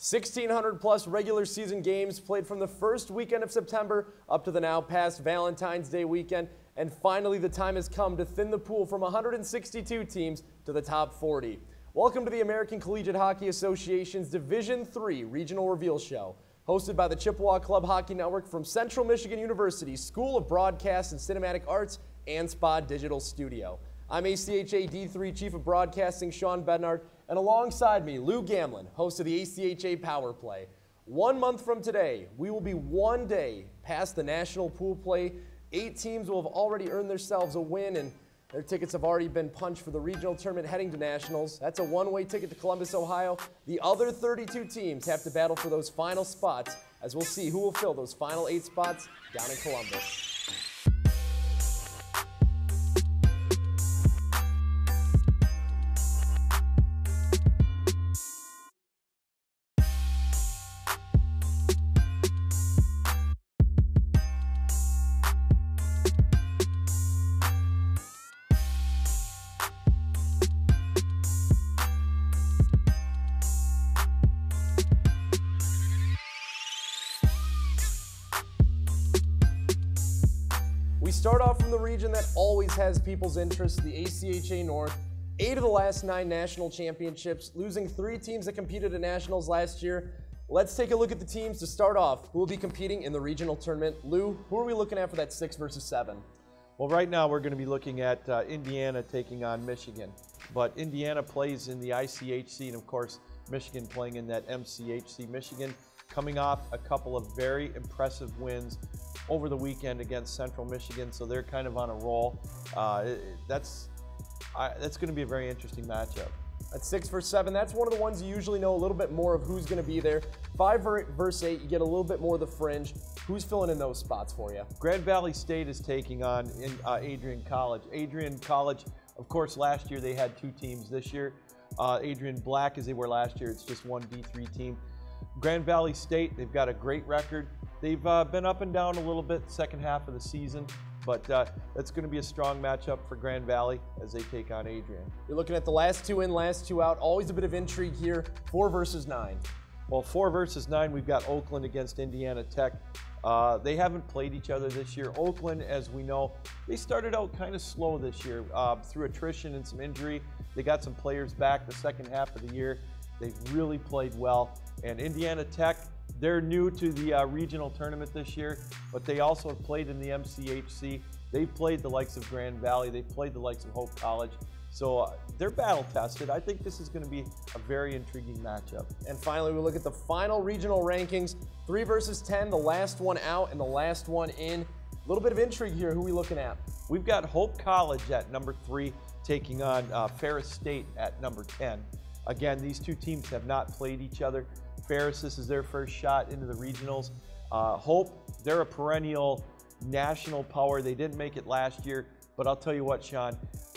1,600 plus regular season games played from the first weekend of September up to the now past Valentine's Day weekend. And finally, the time has come to thin the pool from 162 teams to the top 40. Welcome to the American Collegiate Hockey Association's Division III Regional Reveal Show, hosted by the Chippewa Club Hockey Network from Central Michigan University School of Broadcast and Cinematic Arts and SPA Digital Studio. I'm ACHA D3 Chief of Broadcasting Sean Bednard, and alongside me, Lou Gamlin, host of the ACHA Power Play. One month from today, we will be one day past the National Pool Play. Eight teams will have already earned themselves a win, and their tickets have already been punched for the regional tournament heading to nationals. That's a one-way ticket to Columbus, Ohio. The other 32 teams have to battle for those final spots, as we'll see who will fill those final eight spots down in Columbus. The region that always has people's interest, the ACHA North. Eight of the last nine national championships, losing three teams that competed at nationals last year. Let's take a look at the teams to start off who will be competing in the regional tournament. Lou, who are we looking at for that six versus seven? Well, right now we're going to be looking at uh, Indiana taking on Michigan. But Indiana plays in the ICHC, and of course, Michigan playing in that MCHC. Michigan coming off a couple of very impressive wins over the weekend against Central Michigan, so they're kind of on a roll. Uh, that's I, that's going to be a very interesting matchup. At six versus seven, that's one of the ones you usually know a little bit more of who's going to be there. Five versus eight, you get a little bit more of the fringe. Who's filling in those spots for you? Grand Valley State is taking on in, uh, Adrian College. Adrian College, of course, last year they had two teams. This year, uh, Adrian Black, as they were last year, it's just one D3 team. Grand Valley State, they've got a great record. They've uh, been up and down a little bit second half of the season, but uh, that's going to be a strong matchup for Grand Valley as they take on Adrian. You're looking at the last two in, last two out. Always a bit of intrigue here. Four versus nine. Well, four versus nine, we've got Oakland against Indiana Tech. Uh, they haven't played each other this year. Oakland, as we know, they started out kind of slow this year uh, through attrition and some injury. They got some players back the second half of the year. They've really played well. And Indiana Tech, they're new to the uh, regional tournament this year, but they also have played in the MCHC. They've played the likes of Grand Valley. They've played the likes of Hope College. So uh, they're battle tested. I think this is going to be a very intriguing matchup. And finally, we look at the final regional rankings. Three versus 10, the last one out and the last one in. A little bit of intrigue here. Who are we looking at? We've got Hope College at number three, taking on uh, Ferris State at number 10. Again, these two teams have not played each other. Ferris, this is their first shot into the regionals. Uh, Hope, they're a perennial national power. They didn't make it last year, but I'll tell you what, Sean,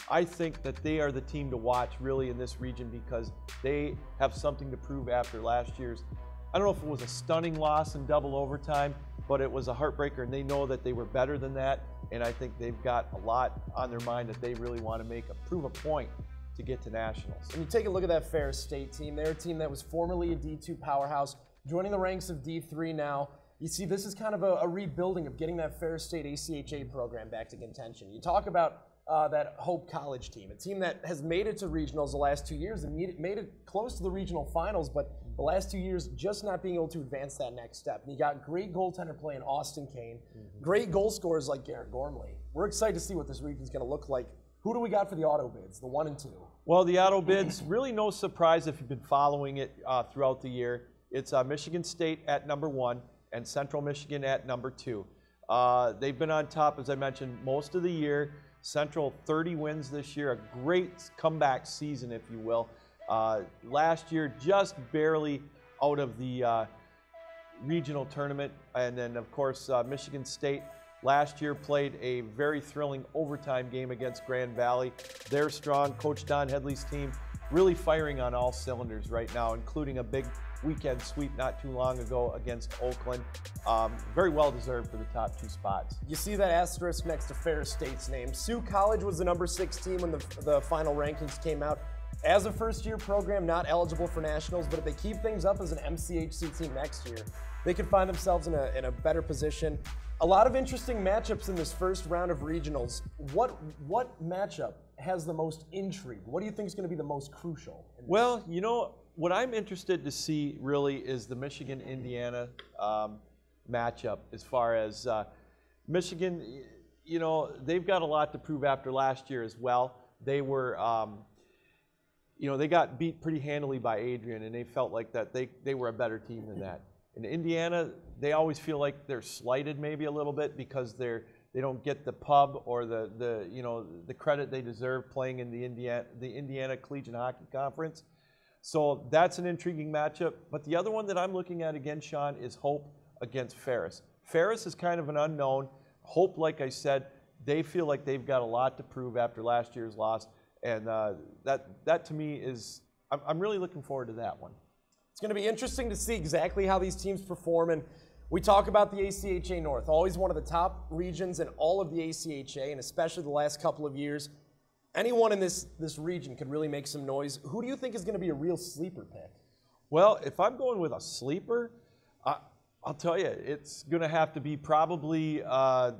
I think that they are the team to watch really in this region because they have something to prove after last year's. I don't know if it was a stunning loss in double overtime, but it was a heartbreaker, and they know that they were better than that. And I think they've got a lot on their mind that they really want to make a prove a point to get to nationals. And you take a look at that Ferris State team. They're a team that was formerly a D2 powerhouse, joining the ranks of D3 now. You see, this is kind of a, a rebuilding of getting that Ferris State ACHA program back to contention. You talk about uh, that Hope College team, a team that has made it to regionals the last two years and made it close to the regional finals, but the last two years just not being able to advance that next step. And you got great goaltender play in Austin Kane, mm-hmm. great goal scorers like Garrett Gormley. We're excited to see what this region is going to look like who do we got for the auto bids, the one and two? Well, the auto bids, really no surprise if you've been following it uh, throughout the year. It's uh, Michigan State at number one and Central Michigan at number two. Uh, they've been on top, as I mentioned, most of the year. Central 30 wins this year, a great comeback season, if you will. Uh, last year, just barely out of the uh, regional tournament. And then, of course, uh, Michigan State Last year played a very thrilling overtime game against Grand Valley. They're strong. Coach Don Headley's team really firing on all cylinders right now, including a big weekend sweep not too long ago against Oakland. Um, very well deserved for the top two spots. You see that asterisk next to Ferris State's name. Sioux College was the number six team when the, the final rankings came out. as a first year program, not eligible for nationals, but if they keep things up as an MCHC team next year, they could find themselves in a, in a better position. A lot of interesting matchups in this first round of regionals. What, what matchup has the most intrigue? What do you think is going to be the most crucial? Well, you know, what I'm interested to see really is the Michigan Indiana um, matchup as far as uh, Michigan, you know, they've got a lot to prove after last year as well. They were, um, you know, they got beat pretty handily by Adrian, and they felt like that they, they were a better team than that. In Indiana, they always feel like they're slighted maybe a little bit because they're they don't get the pub or the, the you know the credit they deserve playing in the Indiana the Indiana Collegiate Hockey Conference. So that's an intriguing matchup. But the other one that I'm looking at again, Sean, is Hope against Ferris. Ferris is kind of an unknown. Hope, like I said, they feel like they've got a lot to prove after last year's loss, and uh, that that to me is I'm, I'm really looking forward to that one. It's going to be interesting to see exactly how these teams perform. And we talk about the ACHA North, always one of the top regions in all of the ACHA, and especially the last couple of years. Anyone in this, this region could really make some noise. Who do you think is going to be a real sleeper pick? Well, if I'm going with a sleeper, I, will tell you, it's going to have to be probably. Uh,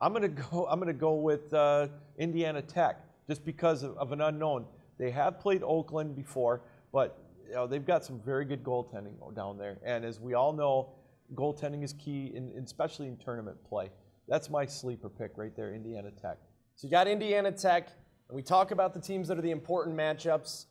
I'm going to go. I'm going to go with uh, Indiana Tech, just because of, of, an unknown. They have played Oakland before, but you know, they've got some very good goaltending down there. And as we all know, goaltending is key, in, especially in tournament play. That's my sleeper pick right there, Indiana Tech. So you got Indiana Tech, and we talk about the teams that are the important matchups.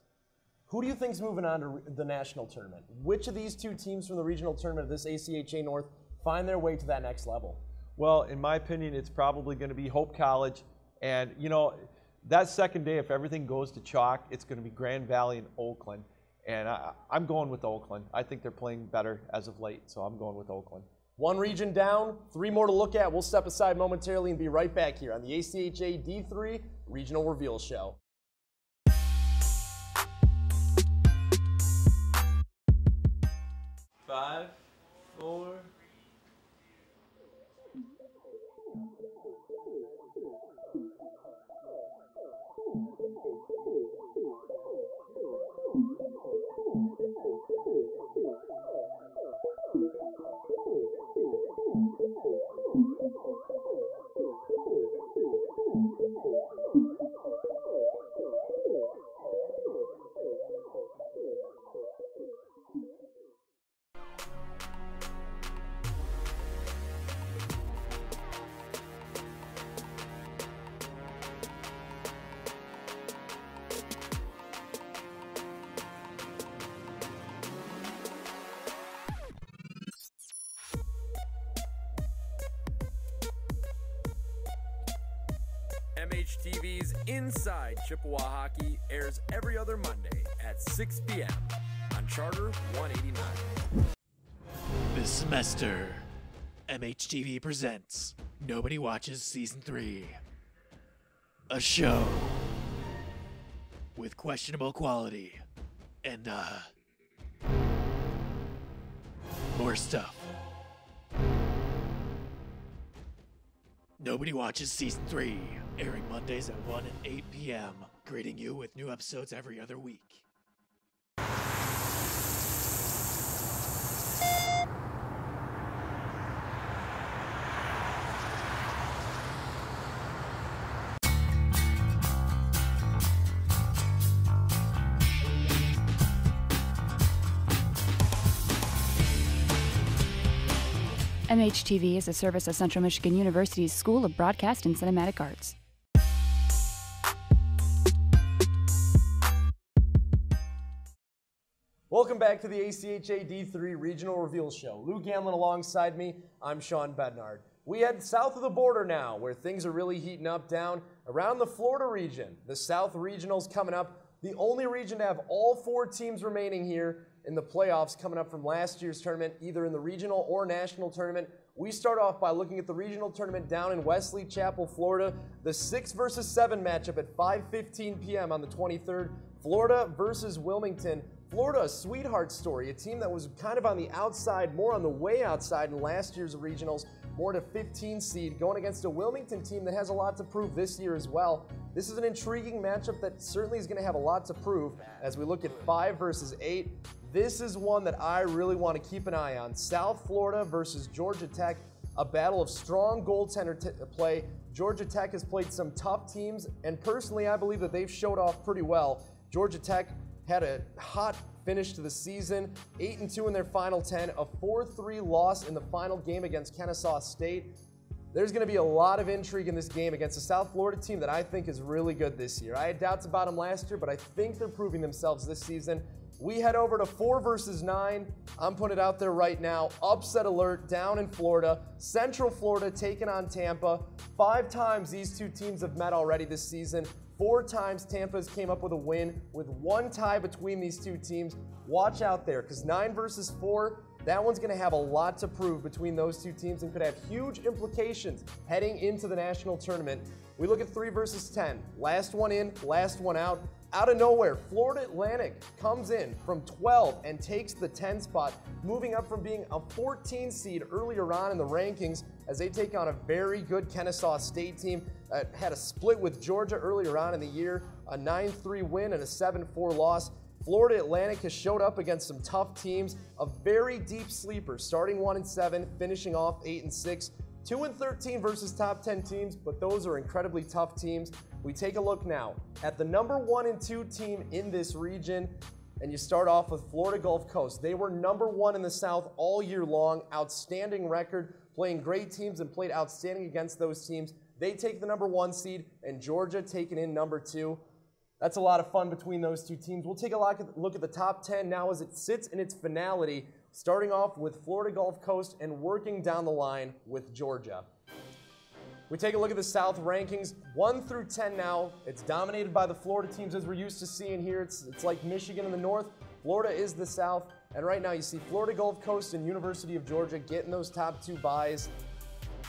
Who do you think is moving on to the national tournament? Which of these two teams from the regional tournament of this ACHA North find their way to that next level? Well, in my opinion, it's probably going to be Hope College. And, you know, that second day, if everything goes to chalk, it's going to be Grand Valley and Oakland. And I, am going with Oakland. I think they're playing better as of late, so I'm going with Oakland. One region down, three more to look at. We'll step aside momentarily and be right back here on the ACHA D3 Regional Reveal Show. Five, four, Chippewa Hockey airs every other Monday at 6 p.m. on Charter 189. This semester, MHTV presents Nobody Watches Season 3. A show with questionable quality and, uh, more stuff. Nobody Watches Season 3 airing Mondays at 1 and 8 p.m., greeting you with new episodes every other week. MHTV is a service of Central Michigan University's School of Broadcast and Cinematic Arts. Welcome back to the ACHA D3 Regional Reveal Show. Lou Gamlin alongside me. I'm Sean Bednard. We head south of the border now, where things are really heating up down around the Florida region. The South Regionals coming up, the only region to have all four teams remaining here in the playoffs coming up from last year's tournament, either in the regional or national tournament. We start off by looking at the regional tournament down in Wesley Chapel, Florida. The 6 versus 7 matchup at 5:15 p.m. on the 23rd. Florida versus Wilmington. Florida, a sweetheart story, a team that was kind of on the outside, more on the way outside in last year's regionals, more to 15 seed, going against a Wilmington team that has a lot to prove this year as well. This is an intriguing matchup that certainly is going to have a lot to prove as we look at five versus eight. This is one that I really want to keep an eye on. South Florida versus Georgia Tech, a battle of strong goaltender play. Georgia Tech has played some tough teams, and personally, I believe that they've showed off pretty well. Georgia Tech had a hot finish to the season, 8 and 2 in their final 10, a 4 3 loss in the final game against Kennesaw State. There's going to be a lot of intrigue in this game against a South Florida team that I think is really good this year. I had doubts about them last year, but I think they're proving themselves this season. We head over to four versus nine. I'm putting it out there right now. Upset alert down in Florida. Central Florida taking on Tampa. Five times these two teams have met already this season. Four times Tampa's came up with a win with one tie between these two teams. Watch out there because nine versus four, that one's going to have a lot to prove between those two teams and could have huge implications heading into the national tournament. We look at three versus 10. Last one in, last one out. Out of nowhere, Florida Atlantic comes in from 12 and takes the 10 spot, moving up from being a 14 seed earlier on in the rankings as they take on a very good Kennesaw State team that had a split with Georgia earlier on in the year, a 9 3 win and a 7 4 loss. Florida Atlantic has showed up against some tough teams, a very deep sleeper, starting 1 and 7, finishing off 8 and 6. 2 and 13 versus top 10 teams, but those are incredibly tough teams. We take a look now at the number 1 and 2 team in this region, and you start off with Florida Gulf Coast. They were number 1 in the South all year long, outstanding record, playing great teams and played outstanding against those teams. They take the number 1 seed, and Georgia taking in number 2. That's a lot of fun between those two teams. We'll take a look at the top 10 now as it sits in its finality starting off with Florida Gulf Coast and working down the line with Georgia. We take a look at the South rankings, 1 through 10 now. It's dominated by the Florida teams as we're used to seeing here. It's, it's like Michigan in the North, Florida is the South. And right now you see Florida Gulf Coast and University of Georgia getting those top two buys.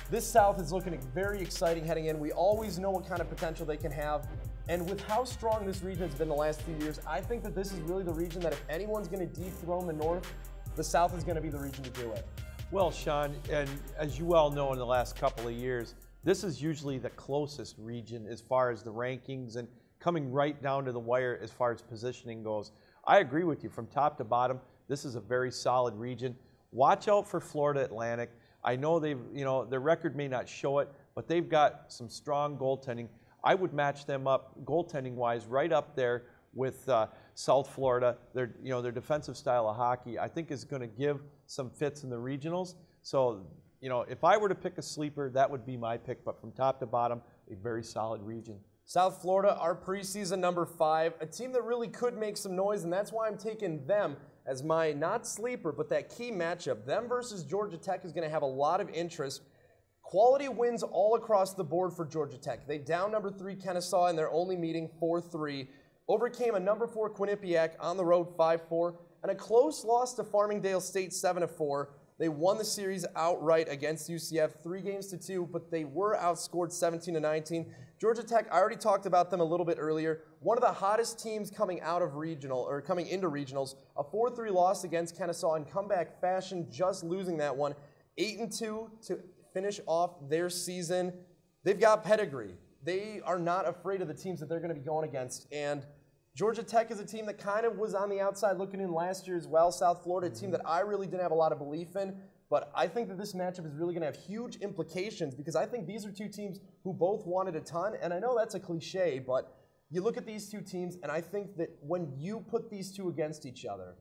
This South is looking very exciting heading in. We always know what kind of potential they can have. And with how strong this region has been the last few years, I think that this is really the region that if anyone's going to dethrone the North, the South is going to be the region to do it. Well, Sean, and as you well know in the last couple of years, this is usually the closest region as far as the rankings and coming right down to the wire as far as positioning goes. I agree with you from top to bottom. This is a very solid region. Watch out for Florida Atlantic. I know they've, you know, their record may not show it, but they've got some strong goaltending. I would match them up goaltending wise right up there with uh, South Florida. Their, you know, their defensive style of hockey, I think, is going to give some fits in the regionals. So, you know, if I were to pick a sleeper, that would be my pick. But from top to bottom, a very solid region. South Florida, our preseason number five, a team that really could make some noise, and that's why I'm taking them as my not sleeper, but that key matchup. Them versus Georgia Tech is going to have a lot of interest. Quality wins all across the board for Georgia Tech. They down number three Kennesaw in their only meeting 4 3 overcame a number four Quinnipiac on the road 5 4, and a close loss to Farmingdale State 7 4. They won the series outright against UCF, three games to two, but they were outscored 17 to 19. Georgia Tech, I already talked about them a little bit earlier. One of the hottest teams coming out of regional or coming into regionals. A 4-3 loss against Kennesaw in comeback fashion, just losing that one. 8 and 2 to finish off their season. They've got pedigree. They are not afraid of the teams that they're going to be going against. And Georgia Tech is a team that kind of was on the outside looking in last year as well. South Florida, a team that I really didn't have a lot of belief in. But I think that this matchup is really going to have huge implications because I think these are two teams who both wanted a ton. And I know that's a cliche, but you look at these two teams, and I think that when you put these two against each other,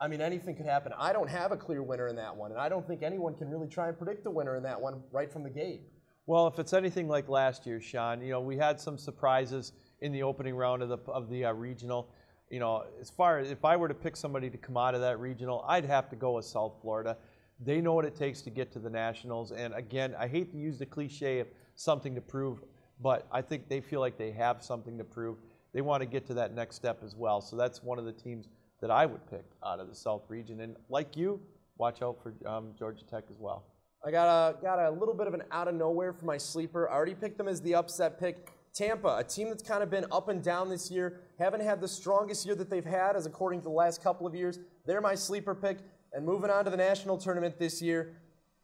I mean, anything could happen. I don't have a clear winner in that one, and I don't think anyone can really try and predict the winner in that one right from the gate. Well, if it's anything like last year, Sean, you know, we had some surprises in the opening round of the of the uh, regional. You know, as far as if I were to pick somebody to come out of that regional, I'd have to go with South Florida. They know what it takes to get to the nationals, and again, I hate to use the cliche of something to prove, but I think they feel like they have something to prove. They want to get to that next step as well. So that's one of the teams that I would pick out of the South region. And like you, watch out for um, Georgia Tech as well. I got a got a little bit of an out of nowhere for my sleeper. I already picked them as the upset pick. Tampa, a team that's kind of been up and down this year, haven't had the strongest year that they've had, as according to the last couple of years. They're my sleeper pick. And moving on to the national tournament this year,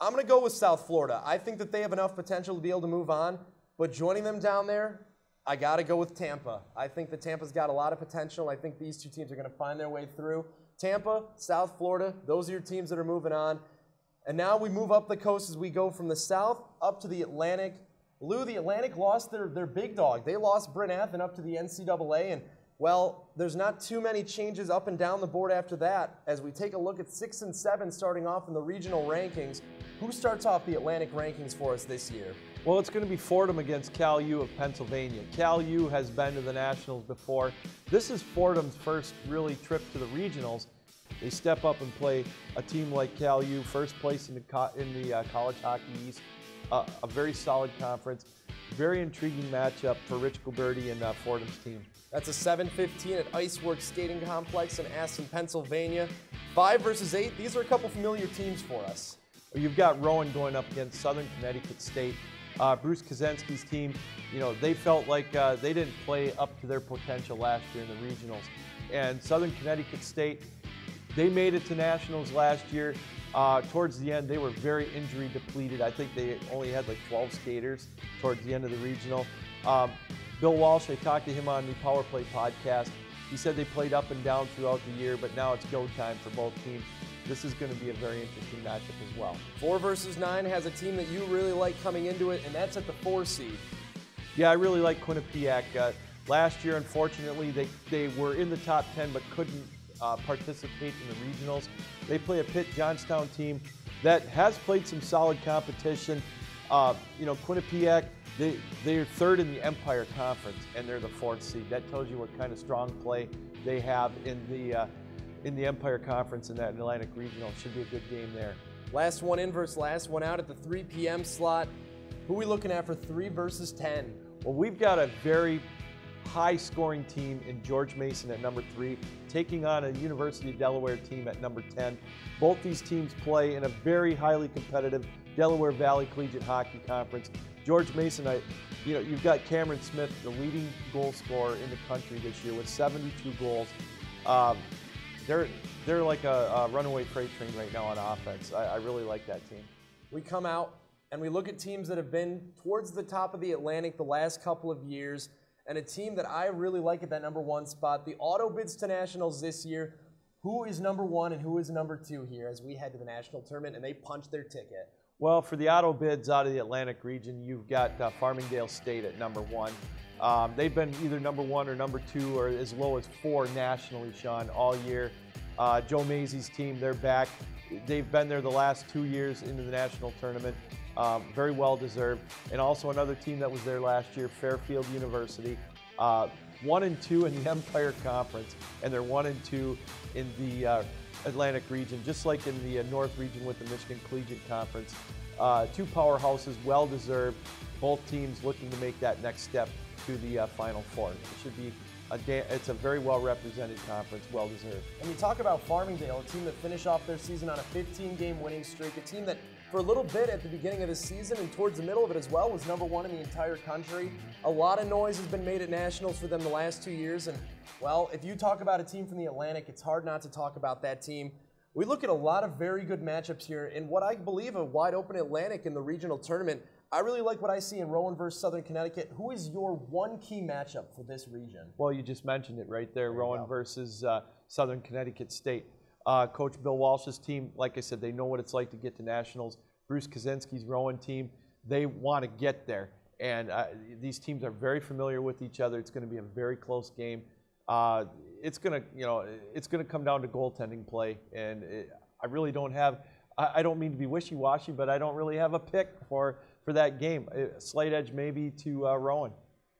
I'm going to go with South Florida. I think that they have enough potential to be able to move on, but joining them down there, I got to go with Tampa. I think that Tampa's got a lot of potential. I think these two teams are going to find their way through. Tampa, South Florida, those are your teams that are moving on. And now we move up the coast as we go from the south up to the Atlantic. Lou, the Atlantic lost their, their big dog. They lost Bryn Athyn up to the NCAA. And, well, there's not too many changes up and down the board after that. As we take a look at six and seven starting off in the regional rankings, who starts off the Atlantic rankings for us this year? Well, it's going to be Fordham against Cal U of Pennsylvania. Cal U has been to the Nationals before. This is Fordham's first really trip to the regionals. They step up and play a team like Cal U, first place in the, in the uh, College Hockey East, uh, a very solid conference. Very intriguing matchup for Rich Gilberti and uh, Fordham's team. That's a 7:15 at Iceworks Skating Complex in Aston, Pennsylvania. Five versus eight. These are a couple familiar teams for us. You've got Rowan going up against Southern Connecticut State. Uh, Bruce Kaczynski's team, you know, they felt like uh, they didn't play up to their potential last year in the regionals. And Southern Connecticut State, they made it to nationals last year. Uh, towards the end, they were very injury depleted. I think they only had like 12 skaters towards the end of the regional. Um, Bill Walsh, I talked to him on the Power Play podcast. He said they played up and down throughout the year, but now it's go time for both teams this is going to be a very interesting matchup as well. Four versus nine has a team that you really like coming into it, and that's at the four seed. Yeah, I really like Quinnipiac. Uh, last year, unfortunately, they, they were in the top 10 but couldn't uh, participate in the regionals. They play a Pitt Johnstown team that has played some solid competition. Uh, you know, Quinnipiac, they, they're third in the Empire Conference, and they're the fourth seed. That tells you what kind of strong play they have in the uh, in the Empire Conference in that Atlantic Regional. Should be a good game there. Last one in versus last one out at the 3 p.m. slot. Who are we looking at for 3 versus 10? Well, we've got a very high scoring team in George Mason at number three, taking on a University of Delaware team at number 10. Both these teams play in a very highly competitive Delaware Valley Collegiate Hockey Conference. George Mason, I, you know, you've got Cameron Smith, the leading goal scorer in the country this year with 72 goals. Um, they're they're like a, a runaway freight train right now on offense. I, I really like that team. We come out and we look at teams that have been towards the top of the Atlantic the last couple of years, and a team that I really like at that number one spot. The auto bids to nationals this year. Who is number one and who is number two here as we head to the national tournament and they punch their ticket? Well, for the auto bids out of the Atlantic region, you've got uh, Farmingdale State at number one. Um, they've been either number one or number two or as low as four nationally, Sean, all year. Uh, Joe Mazey's team, they're back. They've been there the last two years into the national tournament. Um, very well deserved. And also another team that was there last year, Fairfield University. Uh, one and two in the Empire Conference, and they're one and two in the uh, Atlantic region, just like in the uh, North region with the Michigan Collegiate Conference. Uh, two powerhouses, well deserved. Both teams looking to make that next step to the uh, Final Four. It should be a it's a very well represented conference, well deserved. And you talk about Farmingdale, a team that finished off their season on a 15 game winning streak, a team that for a little bit at the beginning of the season and towards the middle of it as well was number one in the entire country. A lot of noise has been made at nationals for them the last two years. And well, if you talk about a team from the Atlantic, it's hard not to talk about that team. We look at a lot of very good matchups here in what I believe a wide open Atlantic in the regional tournament. I really like what I see in Rowan versus Southern Connecticut. Who is your one key matchup for this region? Well, you just mentioned it right there, there Rowan versus uh, Southern Connecticut State. Uh, Coach Bill Walsh's team, like I said, they know what it's like to get to nationals. Bruce Kaczynski's Rowan team, they want to get there. And uh, these teams are very familiar with each other. It's going to be a very close game. Uh, it's going to, you know, it's going to come down to goaltending play. And it, I really don't have, I, I don't mean to be wishy-washy, but I don't really have a pick for for that game. A slight edge maybe to uh, Rowan.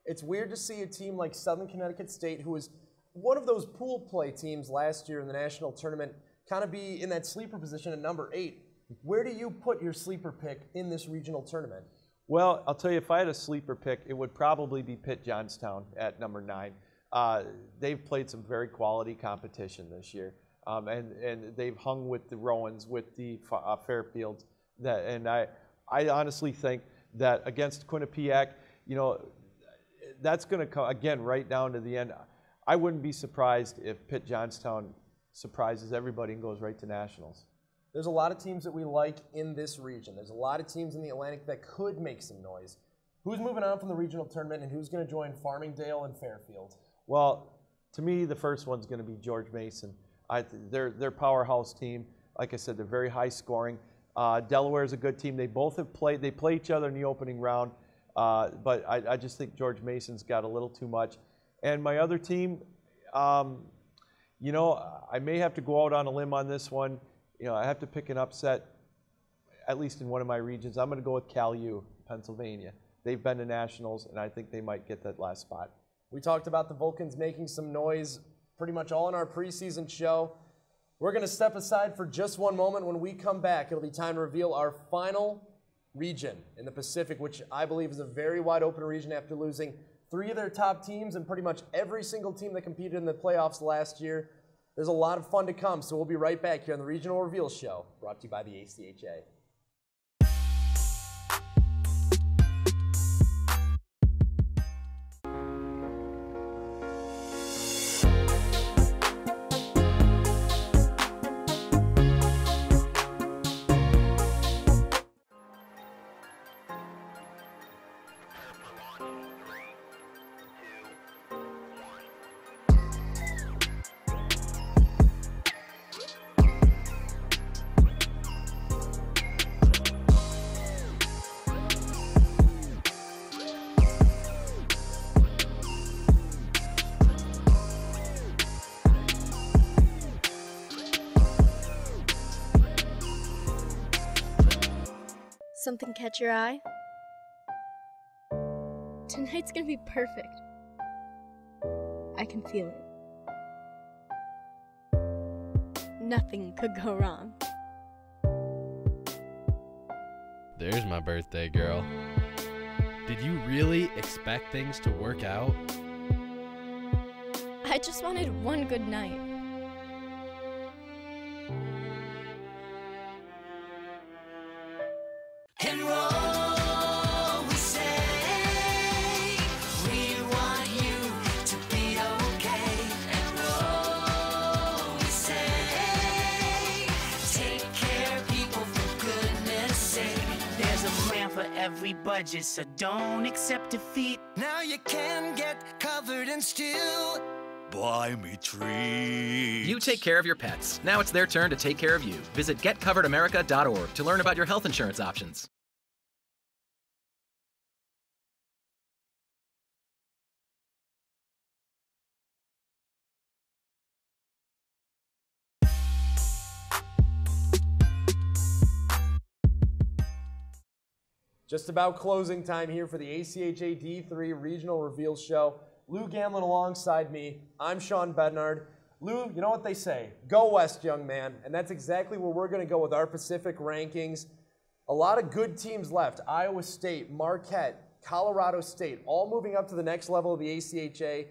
It's weird to see a team like Southern Connecticut State, who was one of those pool play teams last year in the national tournament, kind of be in that sleeper position at number eight. Where do you put your sleeper pick in this regional tournament? Well, I'll tell you, if I had a sleeper pick, it would probably be Pitt Johnstown at number nine. Uh, they've played some very quality competition this year, um, and and they've hung with the Rowans, with the uh, Fairfields. That and I I honestly think that against Quinnipiac, you know, that's going to come again right down to the end. I wouldn't be surprised if Pitt Johnstown surprises everybody and goes right to nationals. There's a lot of teams that we like in this region. There's a lot of teams in the Atlantic that could make some noise. Who's moving on from the regional tournament and who's going to join Farmingdale and Fairfield? Well, to me, the first one's going to be George Mason. I, they're, they're powerhouse team. Like I said, they're very high scoring. Uh, Delaware is a good team. They both have played. They play each other in the opening round, uh, but I, I, just think George Mason's got a little too much. And my other team, um, you know, I may have to go out on a limb on this one. You know, I have to pick an upset, at least in one of my regions. I'm going to go with Cal U, Pennsylvania. They've been to nationals, and I think they might get that last spot. We talked about the Vulcans making some noise pretty much all in our preseason show. We're going to step aside for just one moment. When we come back, it'll be time to reveal our final region in the Pacific, which I believe is a very wide open region after losing three of their top teams and pretty much every single team that competed in the playoffs last year. There's a lot of fun to come, so we'll be right back here on the Regional Reveal Show, brought to you by the ACHA. Something catch your eye? Tonight's gonna be perfect. I can feel it. Nothing could go wrong. There's my birthday girl. Did you really expect things to work out? I just wanted one good night. Every budget, so don't accept defeat. Now you can get covered and still buy me treats. You take care of your pets. Now it's their turn to take care of you. Visit getcoveredamerica.org to learn about your health insurance options. Just about closing time here for the ACHA D3 Regional Reveal Show. Lou Gamlin alongside me. I'm Sean Bednard. Lou, you know what they say? Go West, young man. And that's exactly where we're going to go with our Pacific rankings. A lot of good teams left. Iowa State, Marquette, Colorado State, all moving up to the next level of the ACHA.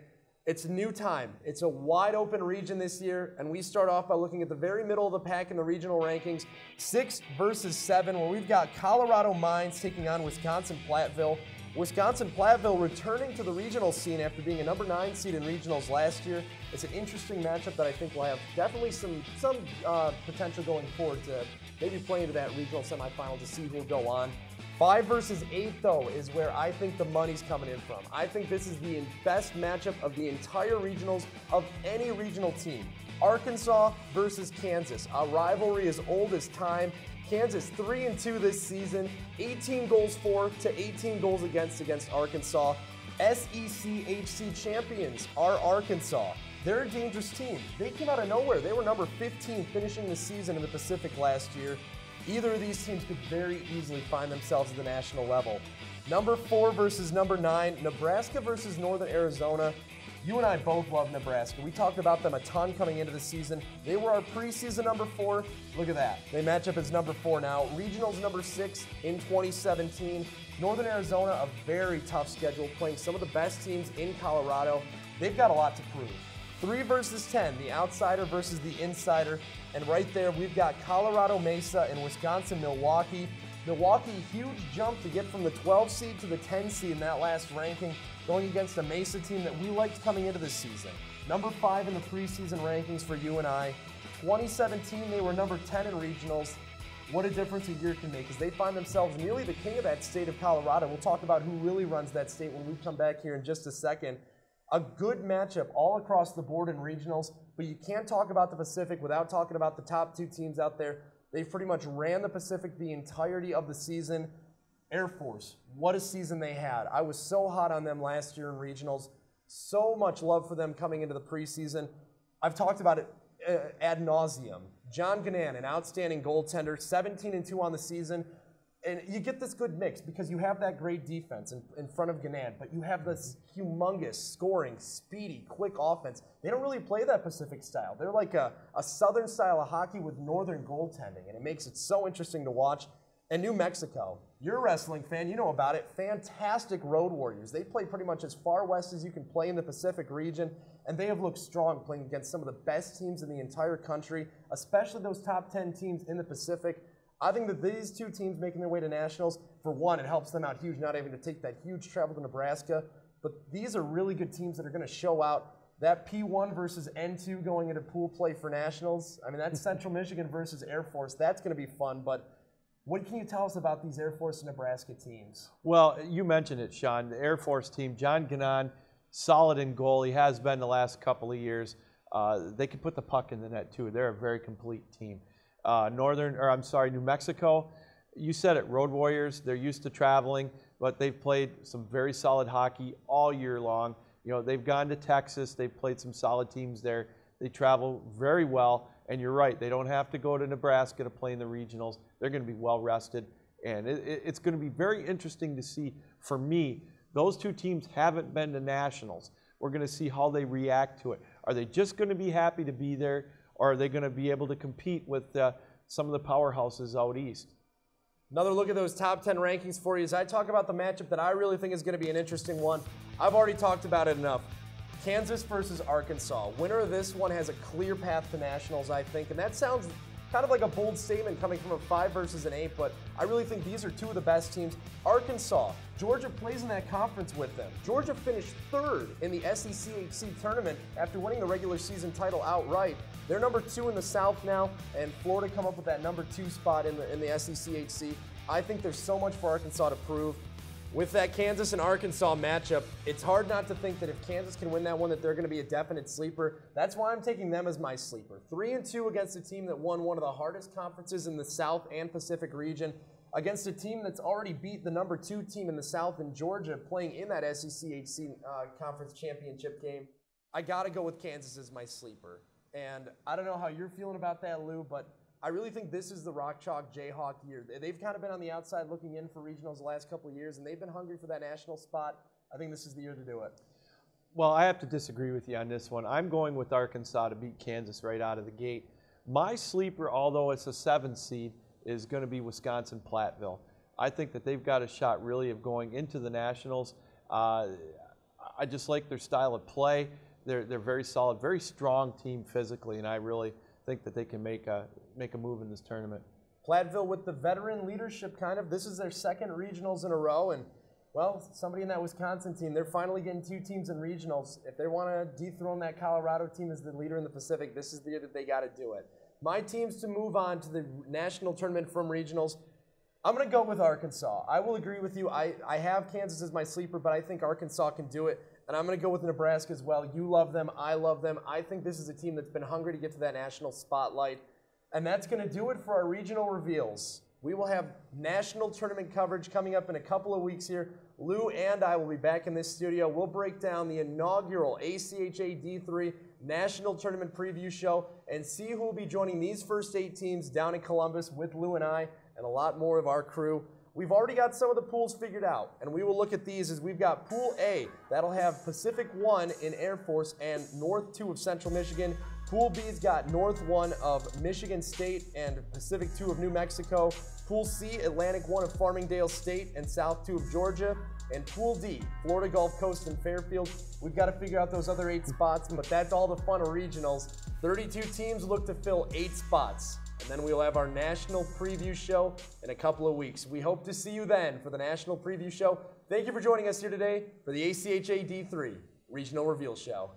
It's new time. It's a wide open region this year, and we start off by looking at the very middle of the pack in the regional rankings, six versus seven, where we've got Colorado Mines taking on Wisconsin Platteville. Wisconsin Platteville returning to the regional scene after being a number nine seed in regionals last year. It's an interesting matchup that I think will have definitely some some uh, potential going forward to maybe play into that regional semifinal to see who will go on. Five versus eight, though, is where I think the money's coming in from. I think this is the best matchup of the entire regionals of any regional team. Arkansas versus Kansas, a rivalry as old as time. Kansas 3 and 2 this season, 18 goals for to 18 goals against against Arkansas. SECHC champions are Arkansas. They're a dangerous team. They came out of nowhere. They were number 15 finishing the season in the Pacific last year. Either of these teams could very easily find themselves at the national level. Number four versus number nine, Nebraska versus Northern Arizona. You and I both love Nebraska. We talked about them a ton coming into the season. They were our preseason number four. Look at that. They match up as number four now. Regionals number six in 2017. Northern Arizona, a very tough schedule, playing some of the best teams in Colorado. They've got a lot to prove. Three versus 10, the outsider versus the insider. And right there, we've got Colorado Mesa and Wisconsin Milwaukee. Milwaukee, huge jump to get from the 12 seed to the 10 seed in that last ranking, going against a Mesa team that we liked coming into this season. Number five in the preseason rankings for you and I. 2017, they were number 10 in regionals. what a difference a year can make as they find themselves nearly the king of that state of Colorado. We'll talk about who really runs that state when we come back here in just a second. A good matchup all across the board in regionals, but you can't talk about the Pacific without talking about the top two teams out there. They pretty much ran the Pacific the entirety of the season. Air Force, what a season they had. I was so hot on them last year in regionals. So much love for them coming into the preseason. I've talked about it uh, ad nauseum. John Gannon, an outstanding goaltender, 17 and 2 on the season. And you get this good mix because you have that great defense in, in front of Gannon, but you have this humongous scoring, speedy, quick offense. They don't really play that Pacific style. They're like a, a southern style of hockey with northern goaltending, and it makes it so interesting to watch. And New Mexico, you're a wrestling fan, you know about it. Fantastic road warriors. They play pretty much as far west as you can play in the Pacific region, and they have looked strong playing against some of the best teams in the entire country, especially those top 10 teams in the Pacific. I think that these two teams making their way to nationals, for one, it helps them out huge, not having to take that huge travel to Nebraska. But these are really good teams that are going to show out. That P1 versus N2 going into pool play for nationals. I mean, that's Central Michigan versus Air Force. That's going to be fun. But what can you tell us about these Air Force and Nebraska teams? Well, you mentioned it, Sean. The Air Force team, John Gannon, solid in goal. He has been the last couple of years. Uh, they can put the puck in the net too. They're a very complete team. Uh, Northern, or I'm sorry, New Mexico. You said it, Road Warriors. They're used to traveling, but they've played some very solid hockey all year long. You know, they've gone to Texas. They've played some solid teams there. They travel very well, and you're right. They don't have to go to Nebraska to play in the regionals. They're going to be well rested, and it, it, it's going to be very interesting to see. For me, those two teams haven't been to nationals. We're going to see how they react to it. Are they just going to be happy to be there? Or are they going to be able to compete with uh, some of the powerhouses out east? Another look at those top 10 rankings for you as I talk about the matchup that I really think is going to be an interesting one. I've already talked about it enough. Kansas versus Arkansas. Winner of this one has a clear path to nationals, I think, and that sounds kind of like a bold statement coming from a five versus an eight, but I really think these are two of the best teams. Arkansas, Georgia plays in that conference with them. Georgia finished third in the SECHC tournament after winning the regular season title outright. They're number two in the South now, and Florida come up with that number two spot in the in the SECHC. I think there's so much for Arkansas to prove. With that Kansas and Arkansas matchup, it's hard not to think that if Kansas can win that one, that they're going to be a definite sleeper. That's why I'm taking them as my sleeper. Three and two against a team that won one of the hardest conferences in the South and Pacific region, against a team that's already beat the number two team in the South in Georgia, playing in that SECHC uh, conference championship game. I got to go with Kansas as my sleeper. And I don't know how you're feeling about that, Lou, but I really think this is the Rock Chalk Jayhawk year. They've kind of been on the outside looking in for regionals the last couple of years, and they've been hungry for that national spot. I think this is the year to do it. Well, I have to disagree with you on this one. I'm going with Arkansas to beat Kansas right out of the gate. My sleeper, although it's a seven seed, is going to be Wisconsin Platteville. I think that they've got a shot really of going into the Nationals. Uh, I just like their style of play. They're, they're very solid, very strong team physically, and I really think that they can make a make a move in this tournament. Platteville with the veteran leadership, kind of. This is their second regionals in a row, and well, somebody in that Wisconsin team, they're finally getting two teams in regionals. If they want to dethrone that Colorado team as the leader in the Pacific, this is the year that they got to do it. My teams to move on to the national tournament from regionals. I'm going to go with Arkansas. I will agree with you. I, I have Kansas as my sleeper, but I think Arkansas can do it. And I'm going to go with Nebraska as well. You love them. I love them. I think this is a team that's been hungry to get to that national spotlight. And that's going to do it for our regional reveals. We will have national tournament coverage coming up in a couple of weeks here. Lou and I will be back in this studio. We'll break down the inaugural ACHA D3 National Tournament Preview Show and see who will be joining these first eight teams down in Columbus with Lou and I and a lot more of our crew. We've already got some of the pools figured out, and we will look at these as we've got Pool A. That'll have Pacific 1 in Air Force and North 2 of Central Michigan. Pool B's got North 1 of Michigan State and Pacific 2 of New Mexico. Pool C, Atlantic 1 of Farmingdale State and South 2 of Georgia. And Pool D, Florida Gulf Coast and Fairfield. We've got to figure out those other eight spots, but that's all the fun of regionals. 32 teams look to fill eight spots and then we will have our national preview show in a couple of weeks. We hope to see you then for the national preview show. Thank you for joining us here today for the ACHA D3 Regional Reveal Show.